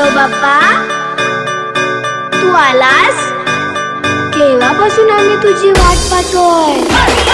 Hello, bapa, Tu alas? Kenapa tsunami tu jiwat patol?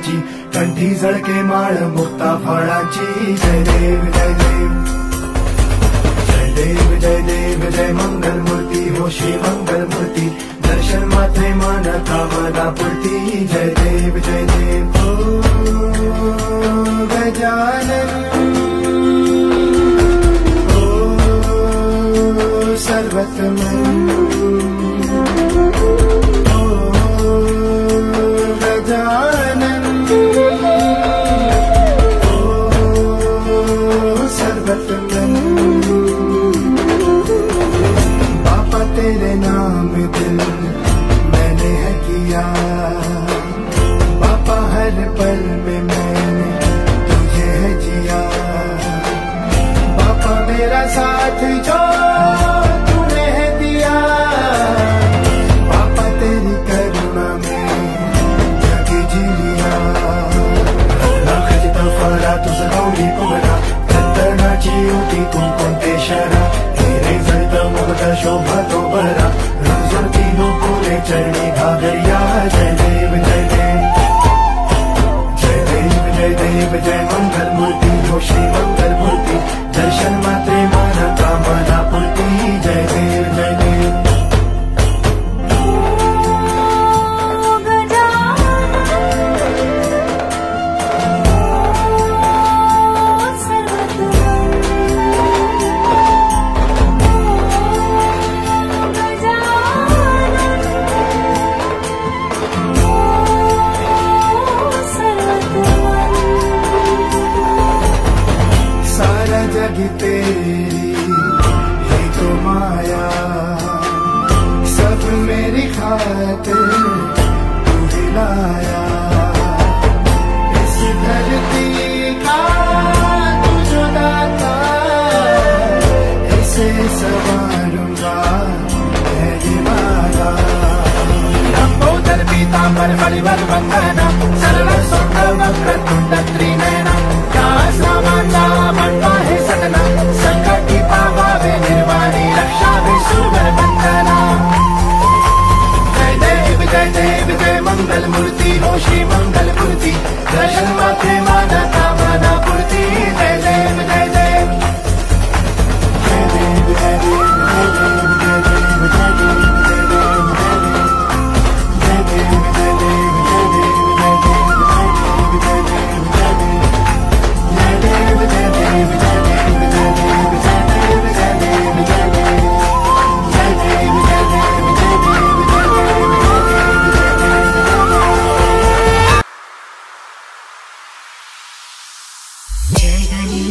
फळाची कंठी झळके माळ मुक्ता फळाची जय देव जय देव। जय देव जय देव, जय मंगल मूर्ती श्री मंगल मूर्ती। दर्शन मात्रे मानता मदापुरती जय देव जय देव। गजानन। सर्वतम young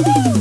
Woo!